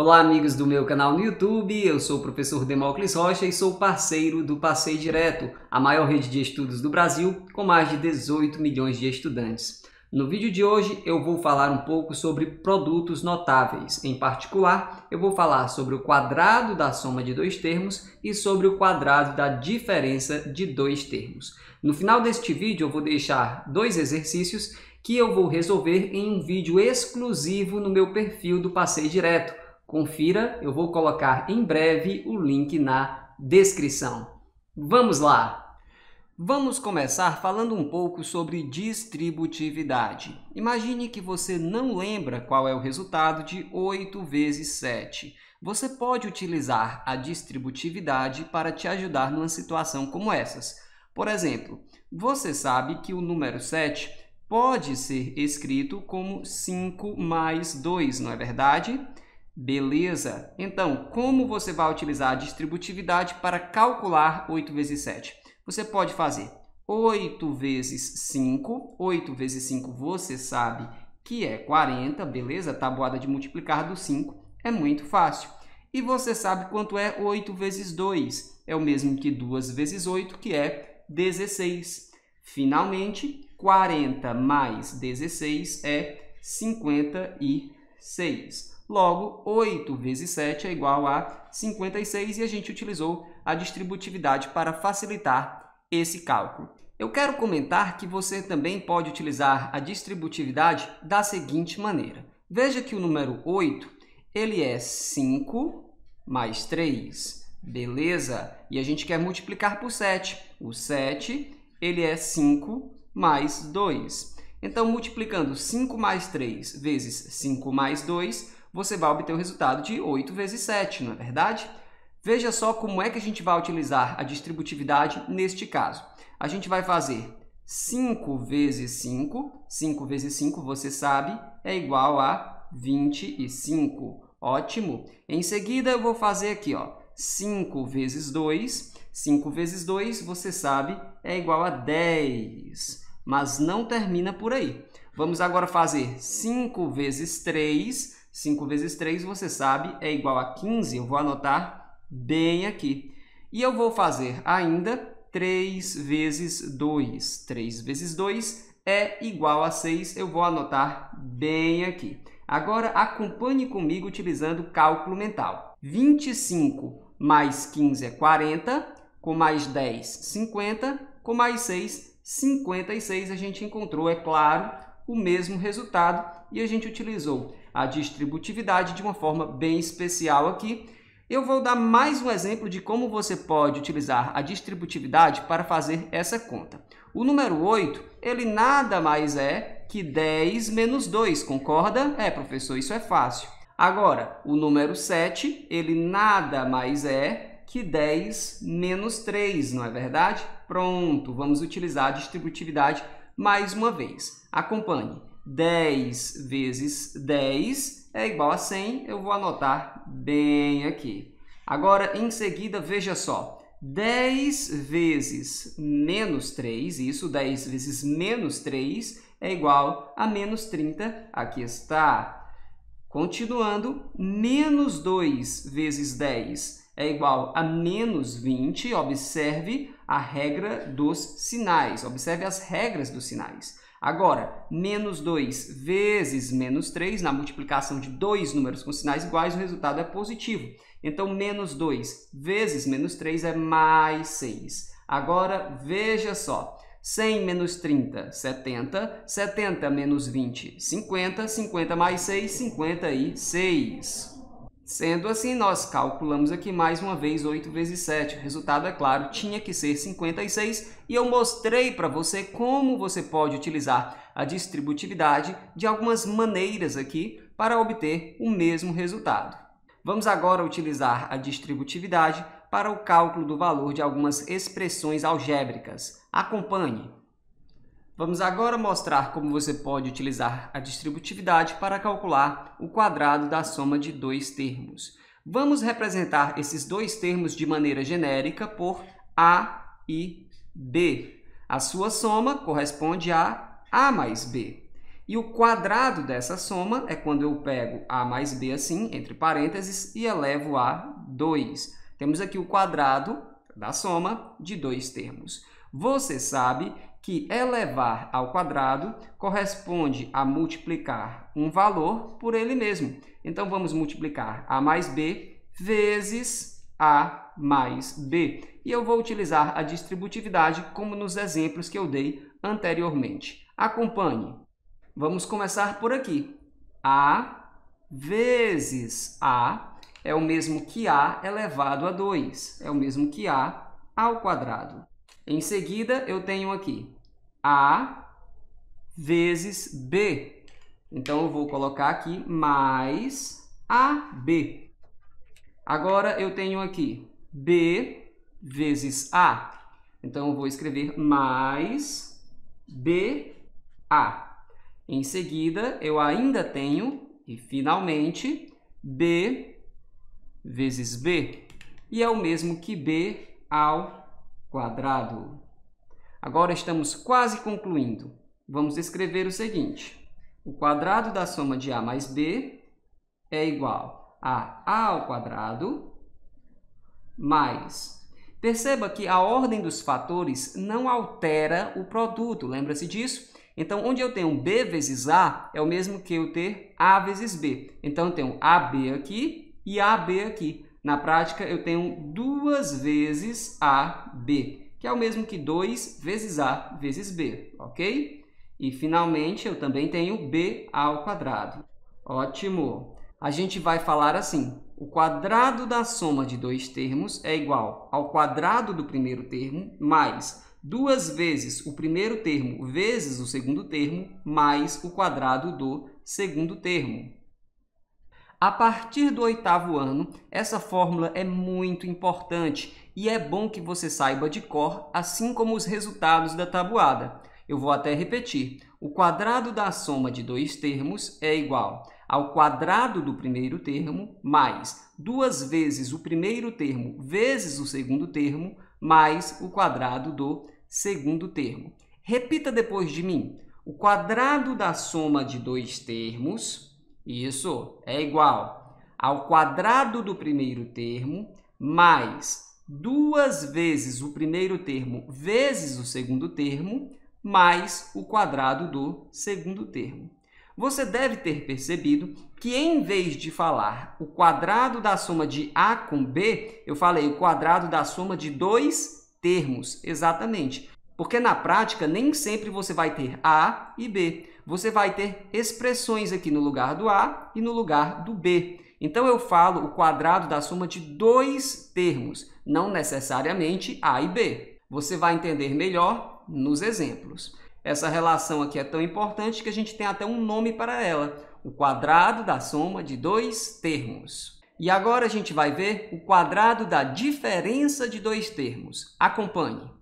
Olá, amigos do meu canal no YouTube. Eu sou o professor Demócles Rocha e sou parceiro do Passei Direto, a maior rede de estudos do Brasil, com mais de 18 milhões de estudantes. No vídeo de hoje eu vou falar um pouco sobre produtos notáveis. Em particular, eu vou falar sobre o quadrado da soma de dois termos e sobre o quadrado da diferença de dois termos. No final deste vídeo eu vou deixar dois exercícios que eu vou resolver em um vídeo exclusivo no meu perfil do Passei Direto Confira, eu vou colocar em breve o link na descrição. Vamos lá! Vamos começar falando um pouco sobre distributividade. Imagine que você não lembra qual é o resultado de 8 vezes 7. Você pode utilizar a distributividade para te ajudar numa situação como essas. Por exemplo, você sabe que o número 7 pode ser escrito como 5 mais 2, não é verdade? Beleza? Então, como você vai utilizar a distributividade para calcular 8 vezes 7? Você pode fazer 8 vezes 5. 8 vezes 5 você sabe que é 40, beleza? Tabuada de multiplicar do 5 é muito fácil. E você sabe quanto é 8 vezes 2? É o mesmo que 2 vezes 8, que é 16. Finalmente, 40 mais 16 é 56. Logo, 8 vezes 7 é igual a 56 e a gente utilizou a distributividade para facilitar esse cálculo. Eu quero comentar que você também pode utilizar a distributividade da seguinte maneira. Veja que o número 8 ele é 5 mais 3, beleza? E a gente quer multiplicar por 7. O 7 ele é 5 mais 2. Então, multiplicando 5 mais 3 vezes 5 mais 2, você vai obter o resultado de 8 vezes 7, não é verdade? Veja só como é que a gente vai utilizar a distributividade neste caso. A gente vai fazer 5 vezes 5. 5 vezes 5, você sabe, é igual a 25. Ótimo! Em seguida, eu vou fazer aqui, ó, 5 vezes 2. 5 vezes 2, você sabe, é igual a 10. Mas não termina por aí. Vamos agora fazer 5 vezes 3. 5 vezes 3, você sabe, é igual a 15. Eu vou anotar bem aqui. E eu vou fazer ainda 3 vezes 2. 3 vezes 2 é igual a 6. Eu vou anotar bem aqui. Agora, acompanhe comigo utilizando cálculo mental. 25 mais 15 é 40, com mais 10, 50, com mais 6, 56. A gente encontrou, é claro, o mesmo resultado e a gente utilizou a distributividade de uma forma bem especial aqui. Eu vou dar mais um exemplo de como você pode utilizar a distributividade para fazer essa conta. O número 8, ele nada mais é que 10 menos 2, concorda? É, professor, isso é fácil. Agora, o número 7, ele nada mais é que 10 menos 3, não é verdade? Pronto, vamos utilizar a distributividade mais uma vez. Acompanhe. 10 vezes 10 é igual a 100, eu vou anotar bem aqui. Agora, em seguida, veja só, 10 vezes menos 3, isso, 10 vezes menos 3 é igual a menos 30, aqui está. Continuando, menos 2 vezes 10 é igual a menos 20, observe a regra dos sinais, observe as regras dos sinais. Agora, menos 2 vezes menos 3, na multiplicação de dois números com sinais iguais, o resultado é positivo. Então, menos 2 vezes menos 3 é mais 6. Agora, veja só. 100 menos 30, 70. 70 menos 20, 50. 50 mais 6, 56. Sendo assim, nós calculamos aqui mais uma vez 8 vezes 7. O resultado, é claro, tinha que ser 56 e eu mostrei para você como você pode utilizar a distributividade de algumas maneiras aqui para obter o mesmo resultado. Vamos agora utilizar a distributividade para o cálculo do valor de algumas expressões algébricas. Acompanhe! Vamos agora mostrar como você pode utilizar a distributividade para calcular o quadrado da soma de dois termos. Vamos representar esses dois termos de maneira genérica por A e B. A sua soma corresponde a A mais B. E o quadrado dessa soma é quando eu pego A mais B assim, entre parênteses, e elevo a 2. Temos aqui o quadrado da soma de dois termos. Você sabe que elevar ao quadrado corresponde a multiplicar um valor por ele mesmo. Então, vamos multiplicar A mais B vezes A mais B. E eu vou utilizar a distributividade como nos exemplos que eu dei anteriormente. Acompanhe. Vamos começar por aqui. A vezes A é o mesmo que A elevado a 2. É o mesmo que A ao quadrado. Em seguida, eu tenho aqui A vezes B. Então, eu vou colocar aqui mais AB. Agora, eu tenho aqui B vezes A. Então, eu vou escrever mais BA. Em seguida, eu ainda tenho, e finalmente, B vezes B. E é o mesmo que B ao quadrado. Agora estamos quase concluindo. Vamos escrever o seguinte. O quadrado da soma de A mais B é igual a A ao quadrado mais... Perceba que a ordem dos fatores não altera o produto. Lembra-se disso? Então, onde eu tenho B vezes A, é o mesmo que eu ter A vezes B. Então, eu tenho AB aqui e AB aqui. Na prática, eu tenho duas vezes AB, que é o mesmo que 2 vezes A vezes B, ok? E, finalmente, eu também tenho B ao quadrado. Ótimo! A gente vai falar assim, o quadrado da soma de dois termos é igual ao quadrado do primeiro termo mais duas vezes o primeiro termo vezes o segundo termo mais o quadrado do segundo termo. A partir do oitavo ano, essa fórmula é muito importante e é bom que você saiba de cor, assim como os resultados da tabuada. Eu vou até repetir. O quadrado da soma de dois termos é igual ao quadrado do primeiro termo mais duas vezes o primeiro termo vezes o segundo termo mais o quadrado do segundo termo. Repita depois de mim. O quadrado da soma de dois termos, isso, é igual ao quadrado do primeiro termo mais duas vezes o primeiro termo vezes o segundo termo mais o quadrado do segundo termo. Você deve ter percebido que em vez de falar o quadrado da soma de A com B, eu falei o quadrado da soma de dois termos, exatamente. Porque na prática nem sempre você vai ter A e B. Você vai ter expressões aqui no lugar do A e no lugar do B. Então eu falo o quadrado da soma de dois termos, não necessariamente A e B. Você vai entender melhor nos exemplos. Essa relação aqui é tão importante que a gente tem até um nome para ela, o quadrado da soma de dois termos. E agora a gente vai ver o quadrado da diferença de dois termos. Acompanhe.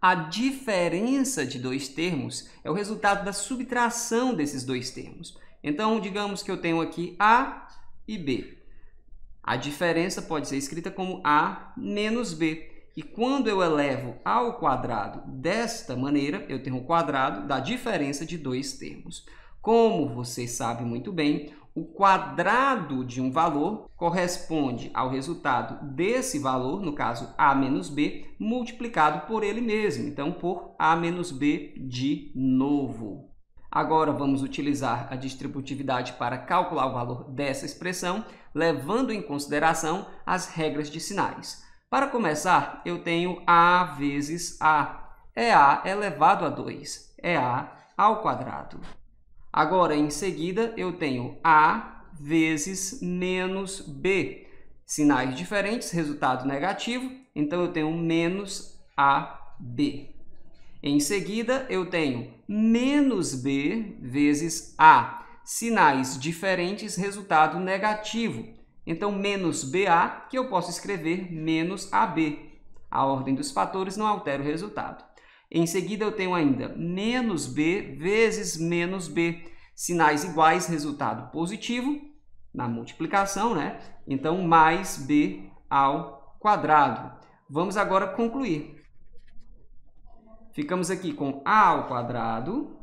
A diferença de dois termos é o resultado da subtração desses dois termos. Então, digamos que eu tenho aqui A e B. A diferença pode ser escrita como A menos B. E quando eu elevo ao quadrado desta maneira, eu tenho o quadrado da diferença de dois termos. Como você sabe muito bem, o quadrado de um valor corresponde ao resultado desse valor, no caso a menos b, multiplicado por ele mesmo, então por a menos b de novo. Agora vamos utilizar a distributividade para calcular o valor dessa expressão, levando em consideração as regras de sinais. Para começar, eu tenho a vezes a. É a elevado a 2. É a ao quadrado. Agora, em seguida, eu tenho A vezes menos B. Sinais diferentes, resultado negativo, então eu tenho menos AB. Em seguida, eu tenho menos B vezes A. Sinais diferentes, resultado negativo. Então, menos BA, que eu posso escrever menos AB. A ordem dos fatores não altera o resultado. Em seguida, eu tenho ainda menos b vezes menos b. Sinais iguais, resultado positivo na multiplicação, né? Então, mais b ao quadrado. Vamos agora concluir. Ficamos aqui com a ao quadrado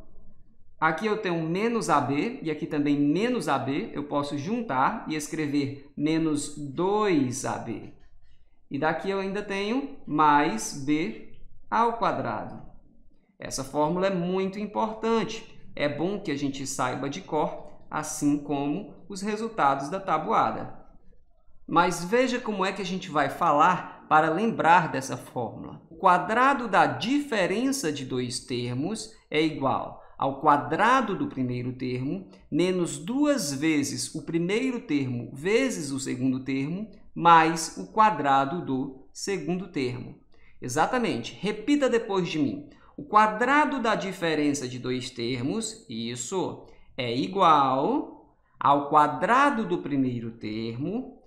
Aqui eu tenho menos AB e aqui também menos AB. Eu posso juntar e escrever menos 2AB. E daqui eu ainda tenho mais B ao quadrado. Essa fórmula é muito importante. É bom que a gente saiba de cor, assim como os resultados da tabuada. Mas veja como é que a gente vai falar para lembrar dessa fórmula. O quadrado da diferença de dois termos é igual ao quadrado do primeiro termo, menos duas vezes o primeiro termo vezes o segundo termo, mais o quadrado do segundo termo. Exatamente. Repita depois de mim. O quadrado da diferença de dois termos, isso, é igual ao quadrado do primeiro termo,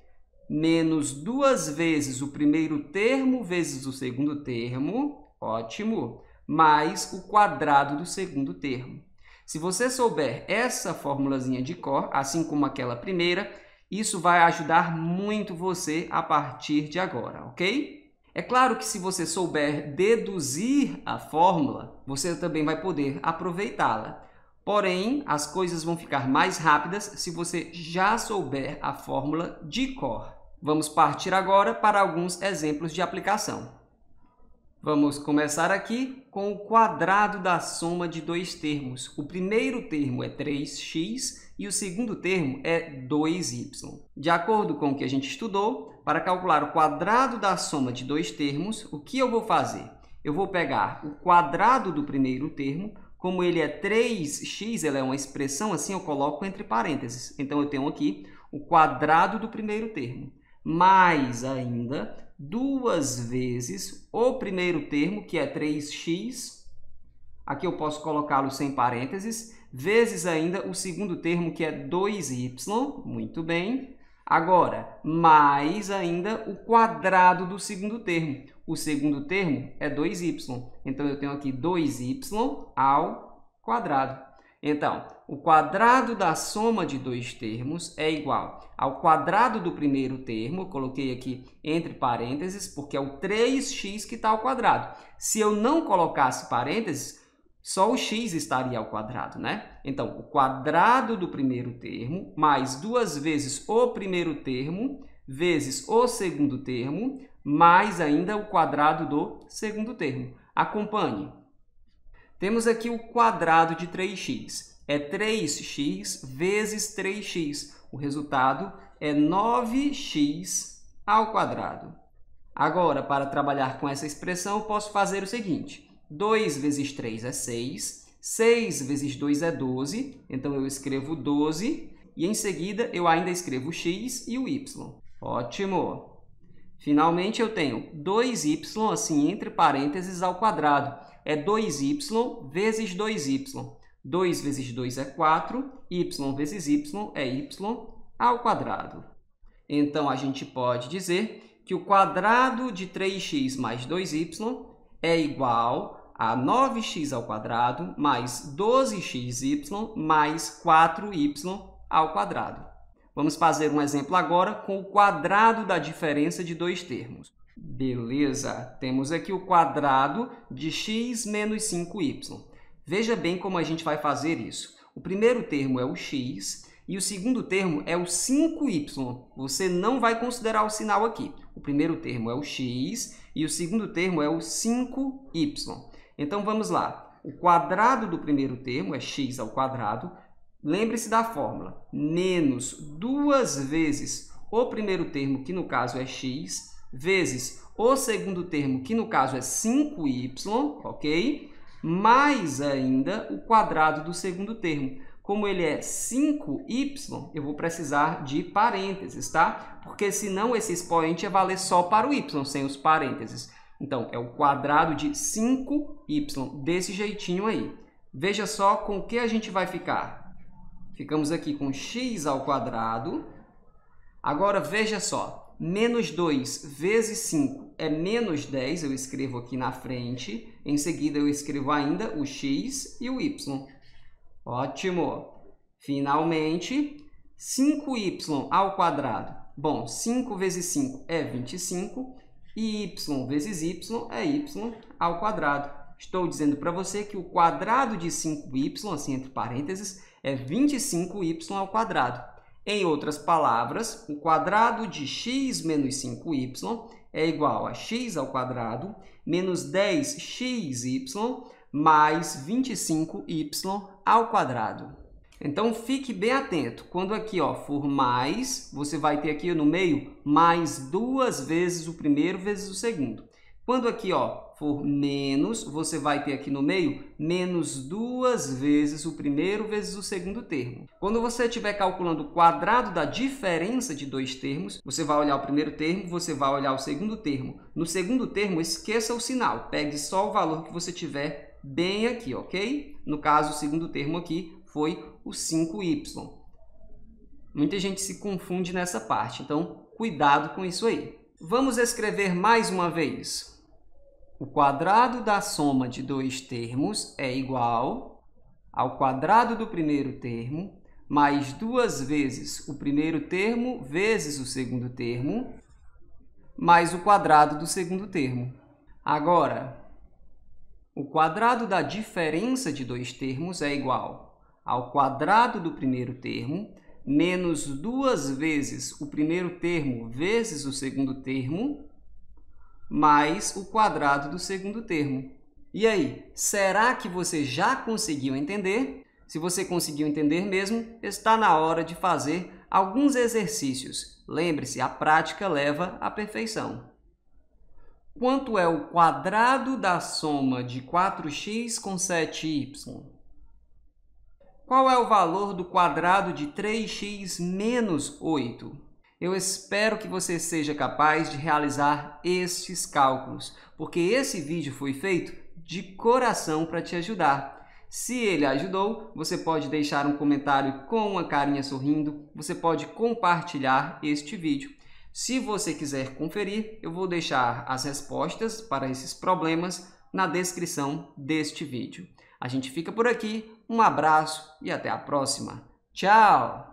menos duas vezes o primeiro termo vezes o segundo termo, ótimo, mais o quadrado do segundo termo. Se você souber essa formulazinha de cor, assim como aquela primeira, isso vai ajudar muito você a partir de agora, ok? É claro que se você souber deduzir a fórmula, você também vai poder aproveitá-la. Porém, as coisas vão ficar mais rápidas se você já souber a fórmula de cor. Vamos partir agora para alguns exemplos de aplicação. Vamos começar aqui com o quadrado da soma de dois termos. O primeiro termo é 3x e o segundo termo é 2y. De acordo com o que a gente estudou, para calcular o quadrado da soma de dois termos, o que eu vou fazer? Eu vou pegar o quadrado do primeiro termo, como ele é 3x, ela é uma expressão, assim eu coloco entre parênteses. Então, eu tenho aqui o quadrado do primeiro termo, mais ainda duas vezes o primeiro termo, que é 3x, aqui eu posso colocá-lo sem parênteses, vezes ainda o segundo termo, que é 2y, muito bem. Agora, mais ainda o quadrado do segundo termo. O segundo termo é 2y, então eu tenho aqui 2y ao quadrado. Então, o quadrado da soma de dois termos é igual ao quadrado do primeiro termo, coloquei aqui entre parênteses, porque é o 3x que está ao quadrado. Se eu não colocasse parênteses, só o x estaria ao quadrado, né? Então, o quadrado do primeiro termo mais duas vezes o primeiro termo vezes o segundo termo, mais ainda o quadrado do segundo termo. Acompanhe. Temos aqui o quadrado de 3x. É 3x vezes 3x. O resultado é 9x ao quadrado. Agora, para trabalhar com essa expressão, posso fazer o seguinte. 2 vezes 3 é 6. 6 vezes 2 é 12. Então, eu escrevo 12. E, em seguida, eu ainda escrevo o x e o y. Ótimo! Finalmente, eu tenho 2y, assim, entre parênteses, ao quadrado é 2y vezes 2y. 2 vezes 2 é 4, y vezes y é y ao quadrado. Então, a gente pode dizer que o quadrado de 3x mais 2y é igual a 9x ao quadrado mais 12xy mais 4y ao quadrado. Vamos fazer um exemplo agora com o quadrado da diferença de dois termos. Beleza, temos aqui o quadrado de x menos 5y. Veja bem como a gente vai fazer isso. O primeiro termo é o x e o segundo termo é o 5y. Você não vai considerar o sinal aqui. O primeiro termo é o x e o segundo termo é o 5y. Então, vamos lá. O quadrado do primeiro termo é x ao quadrado. Lembre-se da fórmula. Menos duas vezes o primeiro termo, que no caso é x, vezes o segundo termo, que no caso é 5y, ok? Mais ainda o quadrado do segundo termo. Como ele é 5y, eu vou precisar de parênteses, tá? Porque senão esse expoente ia valer só para o y, sem os parênteses. Então, é o quadrado de 5y, desse jeitinho aí. Veja só com o que a gente vai ficar. Ficamos aqui com x ao quadrado. Agora, veja só menos 2 vezes 5 é menos 10, eu escrevo aqui na frente. Em seguida, eu escrevo ainda o x e o y. Ótimo! Finalmente, 5y ao quadrado. Bom, 5 vezes 5 é 25 e y vezes y é y ao quadrado. estou dizendo para você que o quadrado de 5y, assim entre parênteses, é 25y ao quadrado. Em outras palavras, o quadrado de x menos 5y é igual a x ao quadrado menos 10xy mais 25y ao quadrado. Então fique bem atento. Quando aqui ó, for mais, você vai ter aqui no meio mais duas vezes o primeiro vezes o segundo. Quando aqui ó, for menos, você vai ter aqui no meio menos duas vezes o primeiro vezes o segundo termo. Quando você estiver calculando o quadrado da diferença de dois termos, você vai olhar o primeiro termo, você vai olhar o segundo termo. No segundo termo, esqueça o sinal, pegue só o valor que você tiver bem aqui, ok? No caso, o segundo termo aqui foi o 5y. Muita gente se confunde nessa parte, então cuidado com isso aí. Vamos escrever mais uma vez. O quadrado da soma de dois termos é igual ao quadrado do primeiro termo mais duas vezes o primeiro termo vezes o segundo termo mais o quadrado do segundo termo. Agora, o quadrado da diferença de dois termos é igual ao quadrado do primeiro termo, menos duas vezes o primeiro termo vezes o segundo termo, mais o quadrado do segundo termo. E aí, será que você já conseguiu entender? Se você conseguiu entender mesmo, está na hora de fazer alguns exercícios. Lembre-se, a prática leva à perfeição. Quanto é o quadrado da soma de 4x com 7y? Qual é o valor do quadrado de 3x menos 8? Eu espero que você seja capaz de realizar estes cálculos, porque esse vídeo foi feito de coração para te ajudar. Se ele ajudou, você pode deixar um comentário com uma carinha sorrindo, você pode compartilhar este vídeo. Se você quiser conferir, eu vou deixar as respostas para esses problemas na descrição deste vídeo. A gente fica por aqui, um abraço e até a próxima. Tchau!